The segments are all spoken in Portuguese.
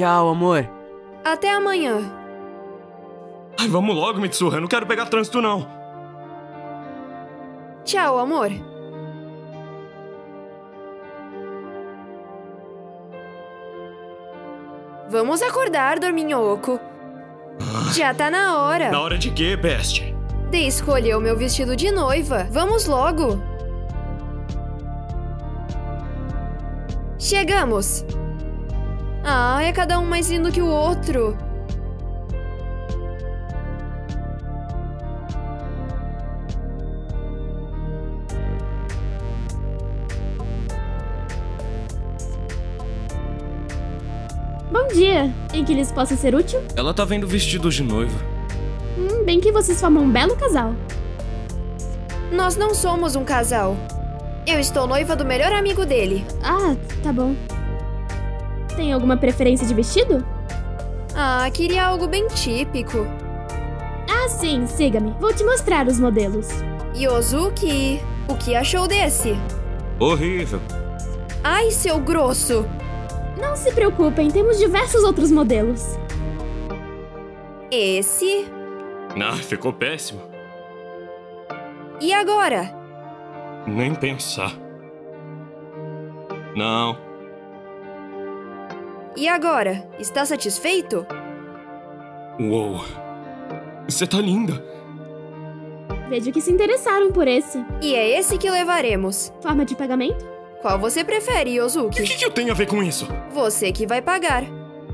Tchau, amor. Até amanhã. Ai, vamos logo, Mitsuha. Eu não quero pegar trânsito, não. Tchau, amor. Vamos acordar, Dorminhoco. Já tá na hora. Na hora de quê, Best? De escolher o meu vestido de noiva. Vamos logo. Chegamos. Ah, é cada um mais lindo que o outro. Bom dia! Em que lhes possa ser útil? Ela tá vendo vestidos de noiva. Hum, bem que vocês formam um belo casal. Nós não somos um casal. Eu estou noiva do melhor amigo dele. Ah, tá bom. Tem alguma preferência de vestido? Ah, queria algo bem típico. Ah, sim, siga-me. Vou te mostrar os modelos. Yozuki, o que achou desse? Horrível. Ai, seu grosso! Não se preocupem, temos diversos outros modelos. Esse. Ah, ficou péssimo. E agora? Nem pensar. Não. E agora? Está satisfeito? Uou. Você tá linda. Vejo que se interessaram por esse. E é esse que levaremos. Forma de pagamento? Qual você prefere, E o Yozuki? que, que eu tenho a ver com isso? Você que vai pagar.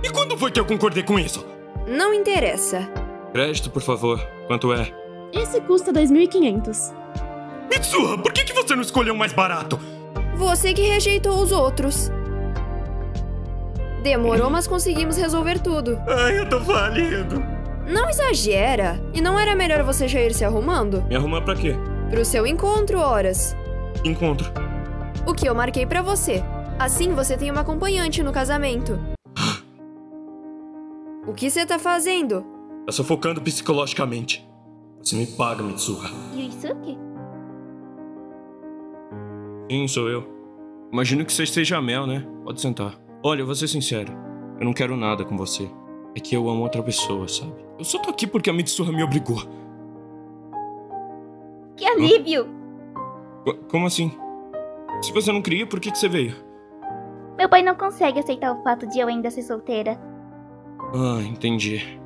E quando foi que eu concordei com isso? Não interessa. Crédito, por favor. Quanto é? Esse custa 2.500. Mitsuha, por que, que você não escolheu o mais barato? Você que rejeitou os outros. Demorou, mas conseguimos resolver tudo. Ai, eu tô falido. Não exagera. E não era melhor você já ir se arrumando? Me arrumar pra quê? Pro seu encontro, horas. Encontro. O que eu marquei pra você. Assim você tem uma acompanhante no casamento. O que você tá fazendo? Tá sufocando psicologicamente. Você me paga, Mitsuha. Yuisuke? Sim, sou eu. Imagino que você esteja a Mel, né? Pode sentar. Olha, eu vou ser sincero. Eu não quero nada com você. É que eu amo outra pessoa, sabe? Eu só tô aqui porque a Mitsuha me obrigou. Que alívio! Co- Como assim? Se você não queria, por que, que você veio? Meu pai não consegue aceitar o fato de eu ainda ser solteira. Ah, entendi.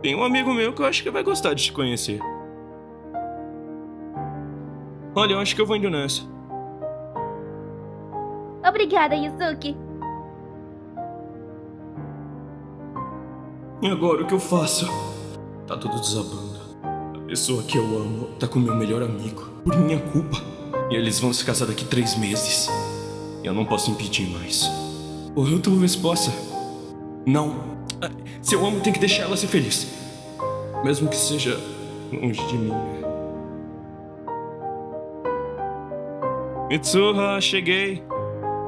Tem um amigo meu que eu acho que vai gostar de te conhecer. Olha, eu acho que eu vou indo nessa. Obrigada, Yuzuki. E agora o que eu faço? Tá tudo desabando. A pessoa que eu amo tá com meu melhor amigo, por minha culpa. E eles vão se casar daqui três meses. Eu não posso impedir mais. Ou eu talvez possa. Não. Ah, Se eu amo, tem que deixar ela ser feliz. Mesmo que seja longe de mim. né? Mitsuha, cheguei.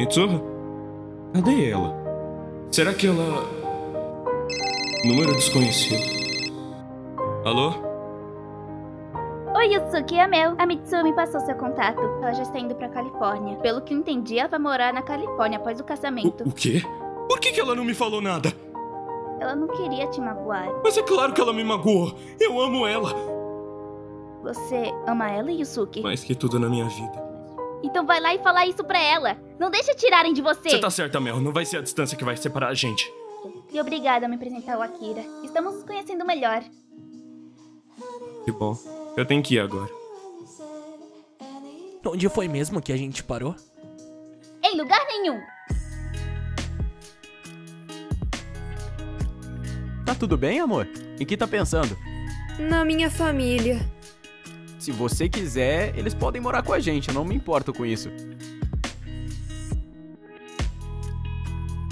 Mitsuha? Cadê ela? Será que ela. Número desconhecido. Alô? Oi, Yuzuki, é a Mel. A Mitsuo me passou seu contato. Ela já está indo pra Califórnia. Pelo que eu entendi, ela vai morar na Califórnia após o casamento. O, o quê? Por que, que ela não me falou nada? Ela não queria te magoar. Mas é claro que ela me magoou. Eu amo ela. Você ama ela, Yuzuki? Mais que tudo na minha vida. Então vai lá e fala isso pra ela. Não deixa tirarem de você. Você tá certa, Mel. Não vai ser a distância que vai separar a gente. E obrigada a me apresentar o Akira. Estamos nos conhecendo melhor. Que bom. Eu tenho que ir agora. Onde foi mesmo que a gente parou? Em lugar nenhum. Tá tudo bem, amor? Em que tá pensando? Na minha família. Se você quiser, eles podem morar com a gente, eu não me importo com isso.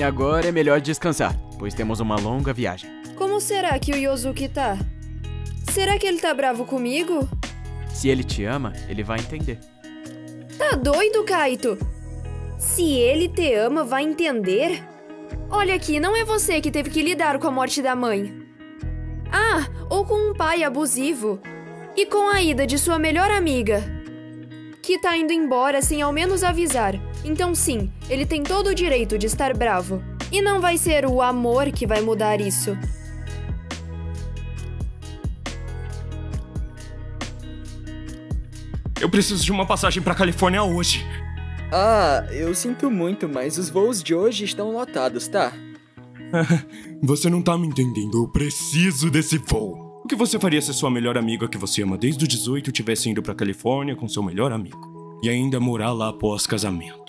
E agora é melhor descansar, pois temos uma longa viagem. Como será que o Yozuki tá? Será que ele tá bravo comigo? Se ele te ama, ele vai entender. Tá doido, Kaito? Se ele te ama, vai entender? Olha aqui, não é você que teve que lidar com a morte da mãe. Ah, ou com um pai abusivo. E com a ida de sua melhor amiga. Que tá indo embora sem ao menos avisar. Então sim, ele tem todo o direito de estar bravo. E não vai ser o amor que vai mudar isso. Eu preciso de uma passagem pra Califórnia hoje. Ah, eu sinto muito, mas os voos de hoje estão lotados, tá? Você não tá me entendendo. Eu preciso desse voo. O que você faria se sua melhor amiga que você ama desde os 18 tivesse indo pra Califórnia com seu melhor amigo? E ainda morar lá após casamento?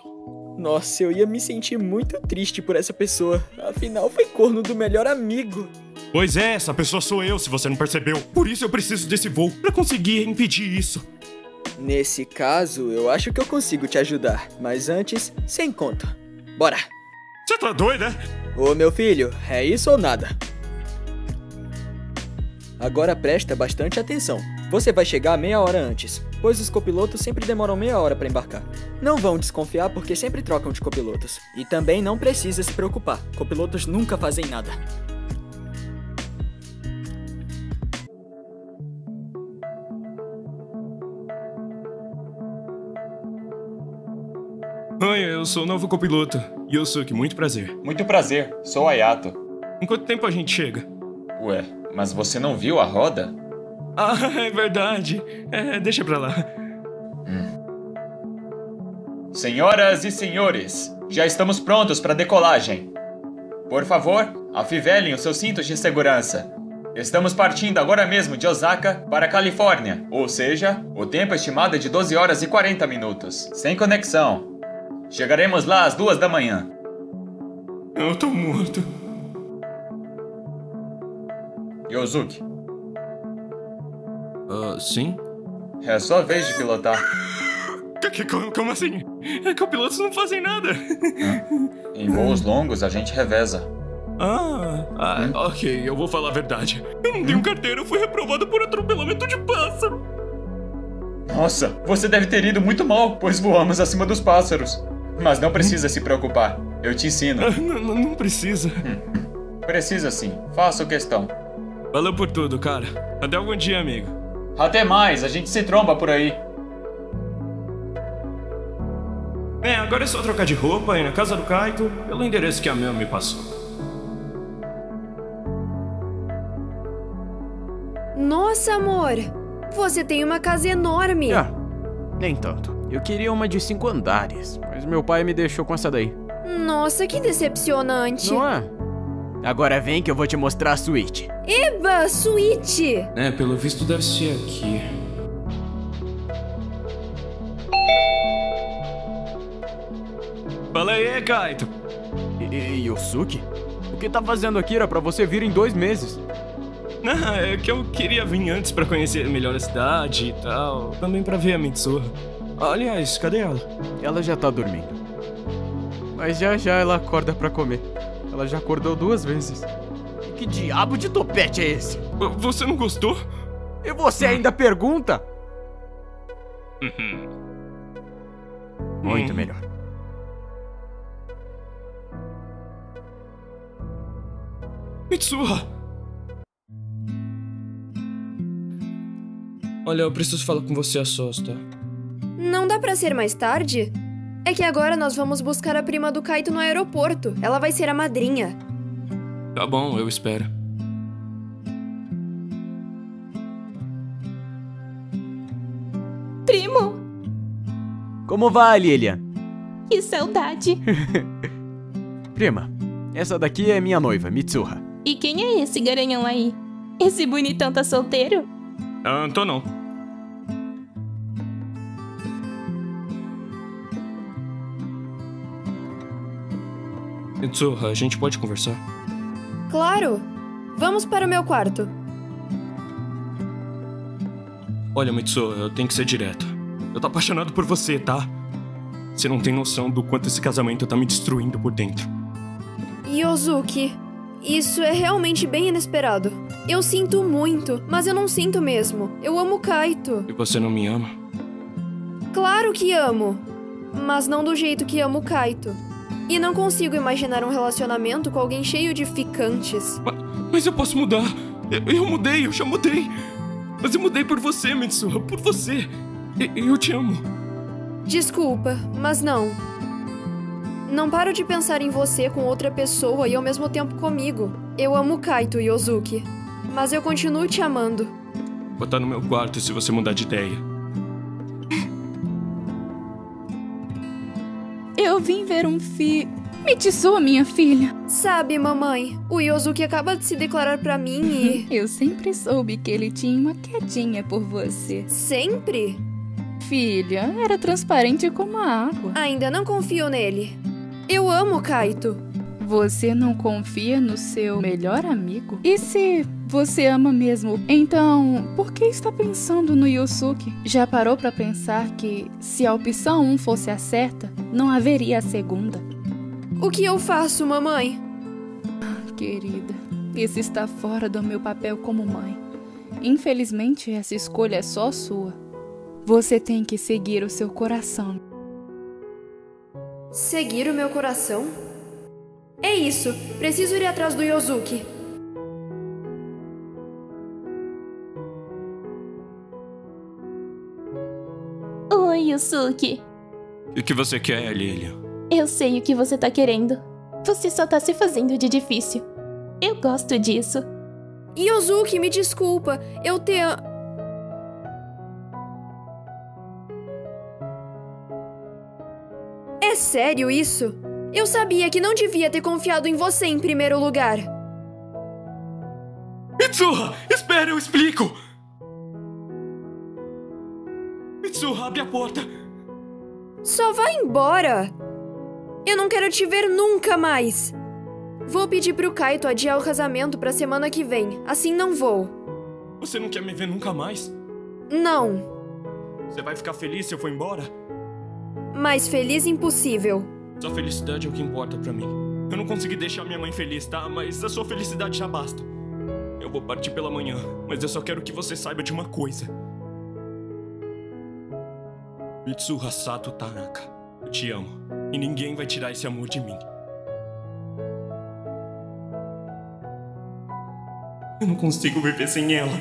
Nossa, eu ia me sentir muito triste por essa pessoa. Afinal, foi corno do melhor amigo. Pois é, essa pessoa sou eu, se você não percebeu. Por isso eu preciso desse voo, pra conseguir impedir isso. Nesse caso, eu acho que eu consigo te ajudar. Mas antes, sem conto. Bora! Você tá doido, né? Ô meu filho, é isso ou nada? Agora presta bastante atenção. Você vai chegar meia hora antes, pois os copilotos sempre demoram meia hora para embarcar. Não vão desconfiar porque sempre trocam de copilotos. E também não precisa se preocupar, copilotos nunca fazem nada. Oi, eu sou o novo copiloto. Yosuke, muito prazer. Muito prazer, sou Ayato. Em quanto tempo a gente chega? Ué, mas você não viu a roda? Ah, é verdade. É, deixa pra lá. Senhoras e senhores, já estamos prontos para decolagem. Por favor, afivelem os seus cintos de segurança. Estamos partindo agora mesmo de Osaka para Califórnia, ou seja, o tempo estimado é de 12 horas e 40 minutos, sem conexão. Chegaremos lá às duas da manhã. Eu tô morto. Yozuki, Ah, sim? é sua vez de pilotar. Como, assim? É que os pilotos não fazem nada. Em voos longos a gente reveza. Ah, ah, ok, eu vou falar a verdade. Eu não tenho carteira, eu fui reprovado por atropelamento de pássaro. Nossa, você deve ter ido muito mal, pois voamos acima dos pássaros. Mas não precisa se preocupar, eu te ensino. Ah, não, não- não precisa. Precisa sim, faço questão. Valeu por tudo, cara. Até algum dia, amigo. Até mais, a gente se tromba por aí. É, agora é só trocar de roupa e ir na casa do Kaito pelo endereço que a Mel me passou. Nossa, amor! Você tem uma casa enorme! Ah, nem tanto. Eu queria uma de cinco andares, mas meu pai me deixou com essa daí. Nossa, que decepcionante! Não é? Agora vem que eu vou te mostrar a suíte. Eba, suíte! É, pelo visto deve ser aqui. Fala aí, Kaito. E, e Yosuke? O que tá fazendo aqui era pra você vir em dois meses. Ah, é que eu queria vir antes pra conhecer melhor a cidade e tal. Também pra ver a Mitsuha. Aliás, cadê ela? Ela já tá dormindo. Mas já já ela acorda pra comer. Ela já acordou duas vezes. Que diabo de topete é esse? Você não gostou? E você ainda pergunta? Muito Hum. melhor. Mitsuha! Olha, eu preciso falar com você a sós, tá? Não dá pra ser mais tarde? É que agora nós vamos buscar a prima do Kaito no aeroporto. Ela vai ser a madrinha. Tá bom, eu espero. Primo, Como vai, Lilian? que saudade. Prima, essa daqui é minha noiva, Mitsuha. E quem é esse garanhão aí? Esse bonitão tá solteiro? Ah, tô não. Mitsuha, a gente pode conversar? Claro! Vamos para o meu quarto. Olha, Mitsuha, eu tenho que ser direto. Eu tô apaixonado por você, tá? Você não tem noção do quanto esse casamento tá me destruindo por dentro. Yozuki, isso é realmente bem inesperado. Eu sinto muito, mas eu não sinto mesmo. Eu amo Kaito. E você não me ama? Claro que amo, mas não do jeito que amo Kaito. E não consigo imaginar um relacionamento com alguém cheio de ficantes. Ma- Mas eu posso mudar. Eu, eu mudei, eu já mudei. Mas eu mudei por você, Mitsuha, por você. E- Eu te amo. Desculpa, mas não. Não paro de pensar em você com outra pessoa e ao mesmo tempo comigo. Eu amo Kaito, Yozuki. Mas eu continuo te amando. Vou estar no meu quarto se você mudar de ideia. Vim ver um fi... Mitsua, minha filha. Sabe, mamãe, o Yozuki acaba de se declarar pra mim e. Eu sempre soube que ele tinha uma quedinha por você. Sempre? Filha, era transparente como a água. Ainda não confio nele. Eu amo Kaito. Você não confia no seu melhor amigo? E se você ama mesmo, então por que está pensando no Yusuke? Já parou para pensar que se a opção 1 fosse a certa, não haveria a segunda? O que eu faço, mamãe? Querida, isso está fora do meu papel como mãe. Infelizmente, essa escolha é só sua. Você tem que seguir o seu coração. Seguir o meu coração? É isso, preciso ir atrás do Yozuki. Oi, Yusuke. O que você quer, Lilia? Eu sei o que você tá querendo. Você só tá se fazendo de difícil. Eu gosto disso. Yozuki, me desculpa. Eu te. É sério isso? Eu sabia que não devia ter confiado em você em primeiro lugar. Mitsuha! Espera, eu explico! Mitsuha, abre a porta! Só vai embora! Eu não quero te ver nunca mais! Vou pedir pro Kaito adiar o casamento pra semana que vem. Assim não vou. Você não quer me ver nunca mais? Não. Você vai ficar feliz se eu for embora? Mais feliz impossível. Sua felicidade é o que importa pra mim. Eu não consegui deixar minha mãe feliz, tá? Mas a sua felicidade já basta. Eu vou partir pela manhã, mas eu só quero que você saiba de uma coisa. Mitsuha Sato Tanaka, eu te amo. E ninguém vai tirar esse amor de mim. Eu não consigo viver sem ela.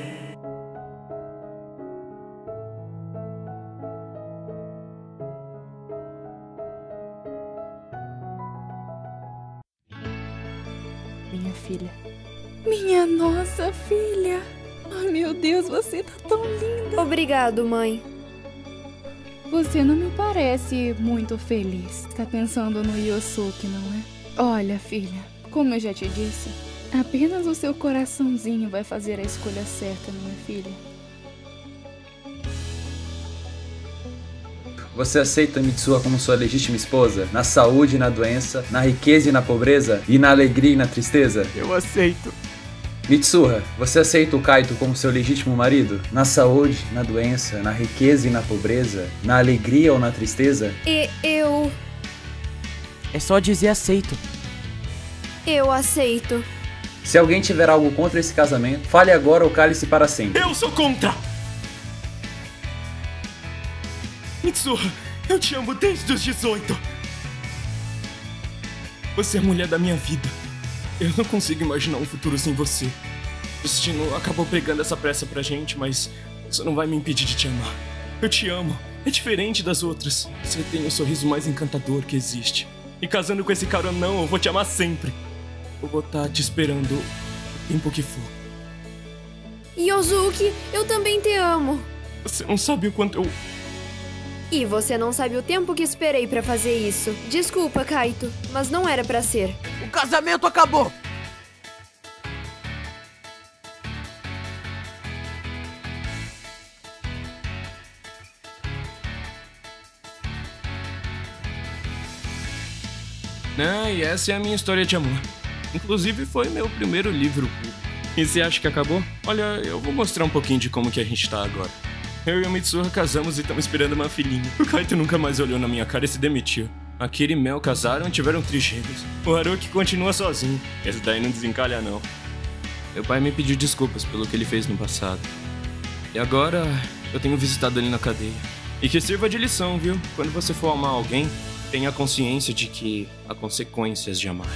Você tá tão linda. Obrigado, mãe. Você não me parece muito feliz. Tá pensando no Yosuke, não é? Olha, filha, como eu já te disse, apenas o seu coraçãozinho vai fazer a escolha certa, minha filha. Você aceita Mitsua como sua legítima esposa? Na saúde e na doença, na riqueza e na pobreza, e na alegria e na tristeza? Eu aceito. Mitsuha, você aceita o Kaito como seu legítimo marido? Na saúde, na doença, na riqueza e na pobreza, na alegria ou na tristeza? E eu. É só dizer aceito. Eu aceito. Se alguém tiver algo contra esse casamento, fale agora ou cale-se para sempre. Eu sou contra! Mitsuha, eu te amo desde os 18. Você é a mulher da minha vida. Eu não consigo imaginar um futuro sem você. O destino acabou pregando essa pressa pra gente, mas isso não vai me impedir de te amar. Eu te amo. É diferente das outras. Você tem o sorriso mais encantador que existe. E casando com esse cara ou não, eu vou te amar sempre. Eu vou estar te esperando o tempo que for. Yozuki, eu também te amo. Você não sabe o quanto eu. E você não sabe o tempo que esperei pra fazer isso. Desculpa, Kaito, mas não era pra ser. Casamento acabou! Ah, e essa é a minha história de amor. Inclusive foi meu primeiro livro. E você acha que acabou? Olha, eu vou mostrar um pouquinho de como que a gente tá agora. Eu e a Mitsuha casamos e estamos esperando uma filhinha. O Kaito nunca mais olhou na minha cara e se demitiu. Akira e Mel casaram e tiveram trigêmeos. O Haruki continua sozinho. Esse daí não desencalha não. Meu pai me pediu desculpas pelo que ele fez no passado. E agora eu tenho visitado ele na cadeia. E que sirva de lição, viu? Quando você for amar alguém, tenha consciência de que há consequências de amar.